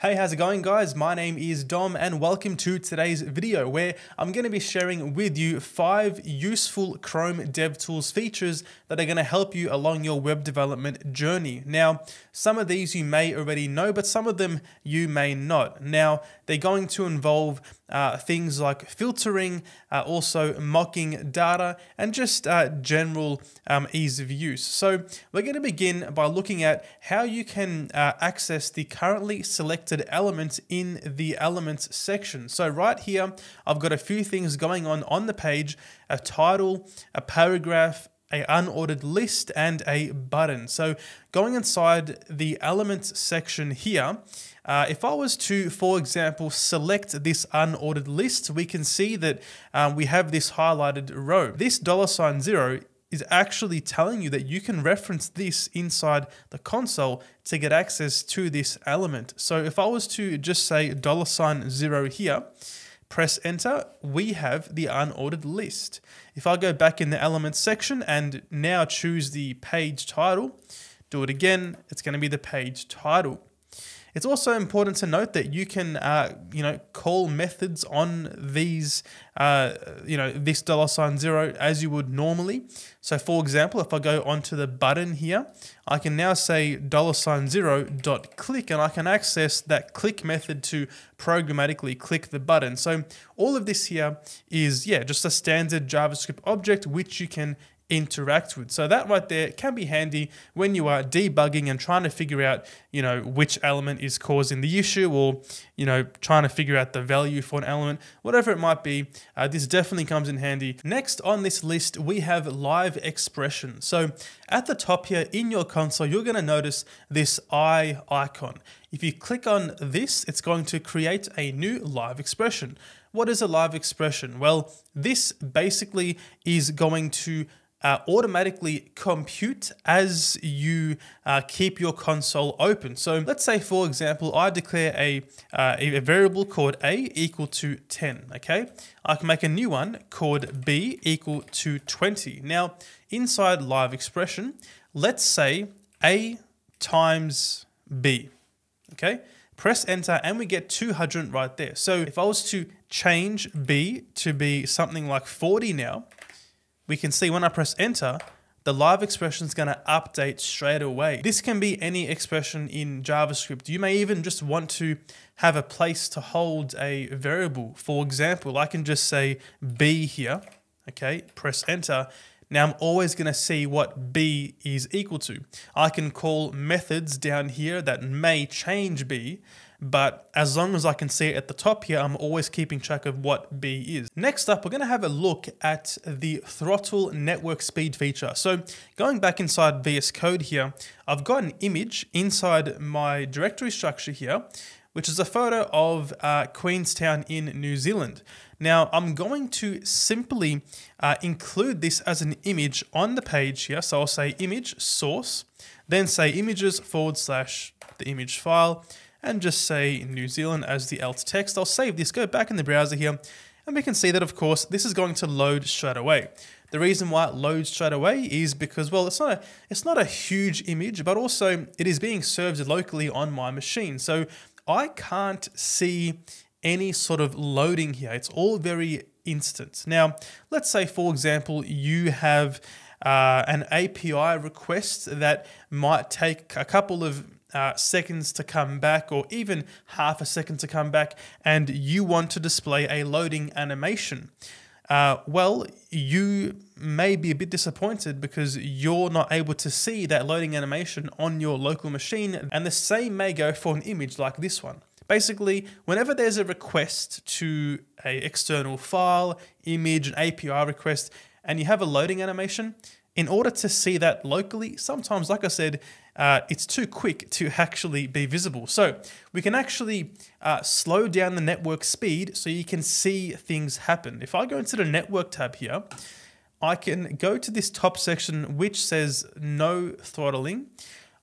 Hey, how's it going guys? My name is Dom and welcome to today's video where I'm going to be sharing with you five useful Chrome DevTools features that are going to help you along your web development journey. Now, some of these you may already know, but some of them you may not. Now, they're going to involve uh, things like filtering, uh, also mocking data, and just uh, general um, ease of use. So we're going to begin by looking at how you can uh, access the currently selected elements in the elements section. So right here, I've got a few things going on on the page, a title, a paragraph, a unordered list and a button. So going inside the elements section here, uh, if I was to, for example, select this unordered list, we can see that um, we have this highlighted row. This dollar sign zero is actually telling you that you can reference this inside the console to get access to this element. So if I was to just say dollar sign zero here, press enter, we have the unordered list. If I go back in the elements section and now choose the page title, do it again, it's going to be the page title. It's also important to note that you can, uh, you know, call methods on these, uh, you know, this dollar sign zero as you would normally. So, for example, if I go onto the button here, I can now say dollar sign zero dot click, and I can access that click method to programmatically click the button. So, all of this here is yeah, just a standard JavaScript object which you can interact with. So that right there can be handy when you are debugging and trying to figure out, you know, which element is causing the issue or, you know, trying to figure out the value for an element, whatever it might be. Uh, this definitely comes in handy. Next on this list, we have live expression. So at the top here in your console, you're going to notice this eye icon. If you click on this, it's going to create a new live expression. What is a live expression? Well, this basically is going to uh, automatically compute as you uh, keep your console open. So let's say, for example, I declare a, uh, a variable called a equal to 10, okay? I can make a new one called b equal to 20. Now, inside live expression, let's say a times b, okay? Press enter and we get 200 right there. So if I was to change b to be something like 40 now, we can see when I press enter, the live expression is going to update straight away. This can be any expression in JavaScript. You may even just want to have a place to hold a variable. For example, I can just say b here, okay, press enter. Now I'm always going to see what b is equal to. I can call methods down here that may change b, but as long as I can see it at the top here, I'm always keeping track of what B is. Next up, we're gonna have a look at the throttle network speed feature. So going back inside VS Code here, I've got an image inside my directory structure here, which is a photo of uh, Queenstown in New Zealand. Now, I'm going to simply uh, include this as an image on the page here. So I'll say image source, then say images forward slash the image file, and just say New Zealand as the alt text. I'll save this, go back in the browser here, and we can see that, of course, this is going to load straight away. The reason why it loads straight away is because, well, it's not a, it's not a huge image, but also it is being served locally on my machine. So I can't see any sort of loading here. It's all very instant. Now, let's say, for example, you have uh, an API request that might take a couple of uh, seconds to come back or even half a second to come back and you want to display a loading animation. Uh, well, you may be a bit disappointed because you're not able to see that loading animation on your local machine, and the same may go for an image like this one. Basically, whenever there's a request to a external file, image, an API request, and you have a loading animation, in order to see that locally, sometimes, like I said, uh, it's too quick to actually be visible. So we can actually uh, slow down the network speed so you can see things happen. If I go into the network tab here, I can go to this top section which says no throttling.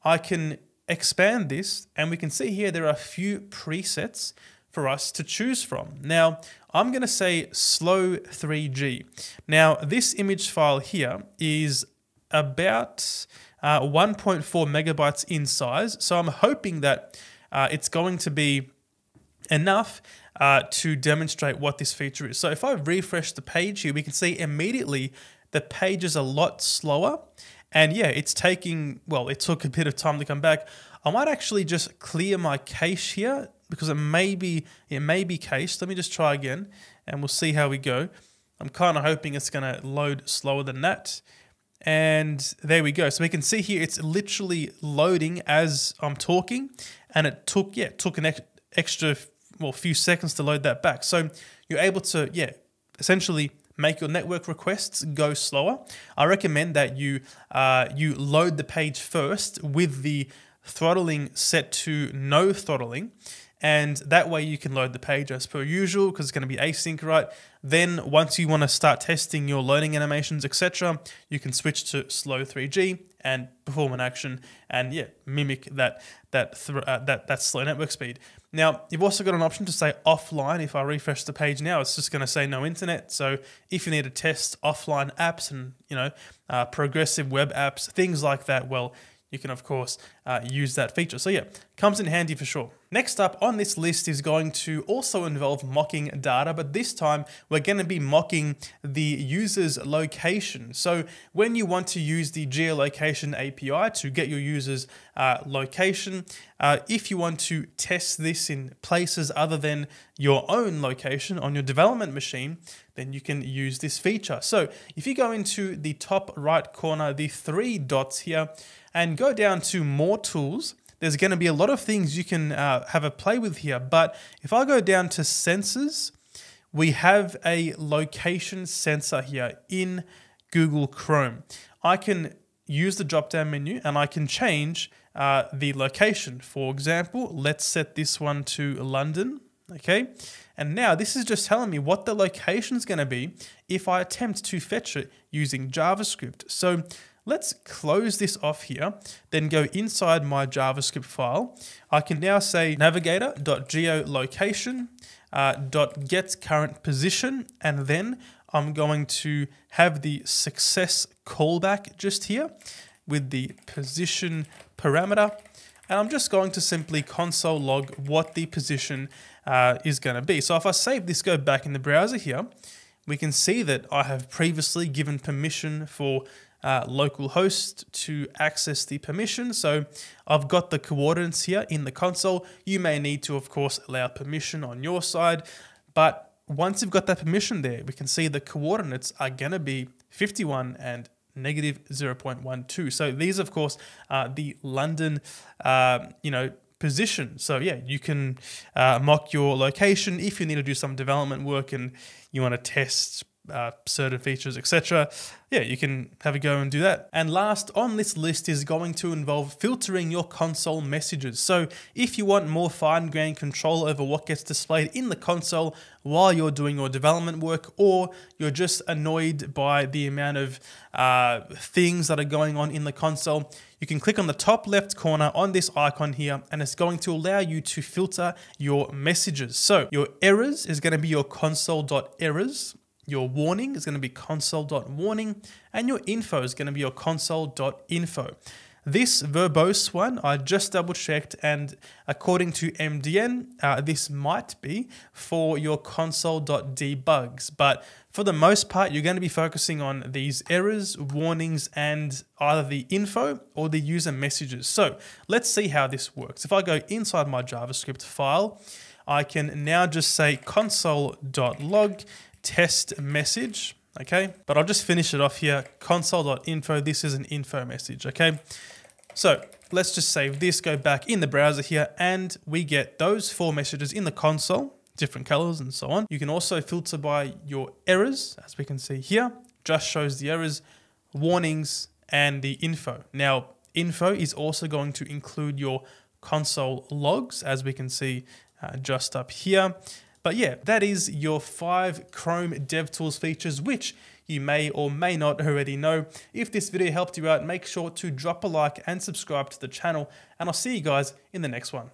I can expand this and we can see here there are a few presets for us to choose from. Now, I'm going to say slow 3G. Now, this image file here is about uh, 1.4 megabytes in size. So I'm hoping that uh, it's going to be enough uh, to demonstrate what this feature is. So if I refresh the page here, we can see immediately the page is a lot slower. And yeah, it's taking, well, it took a bit of time to come back. I might actually just clear my cache here because it may be, it may be cached. Let me just try again and we'll see how we go. I'm kind of hoping it's going to load slower than that. And there we go. So we can see here it's literally loading as I'm talking. And it took, yeah, it took an extra well, few seconds to load that back. So you're able to, yeah, essentially make your network requests go slower. I recommend that you uh, you load the page first with the throttling set to no throttling. And that way you can load the page as per usual because it's going to be async, right? Then once you want to start testing your loading animations, etc., you can switch to slow 3G and perform an action and yeah, mimic that that uh, that that slow network speed. Now, you've also got an option to say offline. If I refresh the page now, it's just going to say no internet. So if you need to test offline apps and you know uh, progressive web apps, things like that, well, you can of course uh, use that feature. So yeah, comes in handy for sure. Next up on this list is going to also involve mocking data, but this time we're going to be mocking the user's location. So when you want to use the geolocation API to get your user's uh, location, uh, if you want to test this in places other than your own location on your development machine, then you can use this feature. So if you go into the top right corner, the three dots here, and go down to more tools, there's going to be a lot of things you can uh, have a play with here. But if I go down to sensors, we have a location sensor here in Google Chrome. I can use the drop down menu and I can change uh, the location. For example, let's set this one to London. Okay. And now this is just telling me what the location is going to be if I attempt to fetch it using JavaScript. So Let's close this off here, then go inside my JavaScript file. I can now say navigator.geolocation uh, dot get current position, and then I'm going to have the success callback just here with the position parameter. And I'm just going to simply console log what the position uh, is going to be. So if I save this, go back in the browser here, we can see that I have previously given permission for uh, local host to access the permission. So I've got the coordinates here in the console. You may need to, of course, allow permission on your side. But once you've got that permission there, we can see the coordinates are going to be 51 and negative 0.12. So these, of course, are the London, uh, you know, position. So yeah, you can uh, mock your location if you need to do some development work and you want to test uh, certain features, etc. Yeah, you can have a go and do that. And last on this list is going to involve filtering your console messages. So if you want more fine-grained control over what gets displayed in the console while you're doing your development work, or you're just annoyed by the amount of uh, things that are going on in the console, you can click on the top left corner on this icon here, and it's going to allow you to filter your messages. So your errors is going to be your console.errors your warning is going to be console.warning, and your info is going to be your console.info. This verbose one, I just double checked, and according to MDN, uh, this might be for your console.debugs. But for the most part, you're going to be focusing on these errors, warnings, and either the info or the user messages. So let's see how this works. If I go inside my JavaScript file, I can now just say console.log test message, okay? But I'll just finish it off here, console.info, this is an info message, okay? So let's just save this, go back in the browser here, and we get those four messages in the console, different colors and so on. You can also filter by your errors, as we can see here, just shows the errors, warnings, and the info. Now, info is also going to include your console logs, as we can see uh, just up here. But yeah, that is your five Chrome DevTools features, which you may or may not already know. If this video helped you out, make sure to drop a like and subscribe to the channel, and I'll see you guys in the next one.